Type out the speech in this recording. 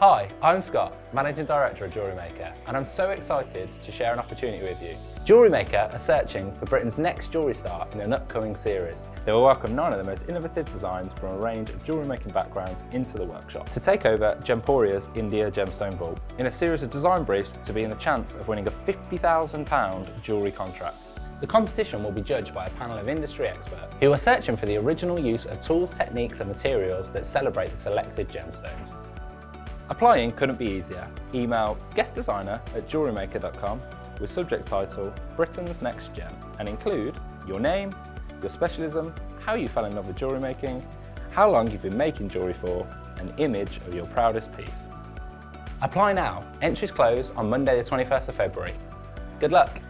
Hi, I'm Scott, Managing Director of Jewellery Maker, and I'm so excited to share an opportunity with you. Jewellery Maker are searching for Britain's next jewellery star in an upcoming series. They will welcome nine of the most innovative designs from a range of jewellery making backgrounds into the workshop to take over Gemporia's India Gemstone Vault in a series of design briefs to be in the chance of winning a £50,000 jewellery contract. The competition will be judged by a panel of industry experts who are searching for the original use of tools, techniques and materials that celebrate the selected gemstones. Applying couldn't be easier. Email guestdesigner at jewellerymaker.com with subject title Britain's Next Gem and include your name, your specialism, how you fell in love with jewellery making, how long you've been making jewellery for, an image of your proudest piece. Apply now. Entries close on Monday the 21st of February. Good luck!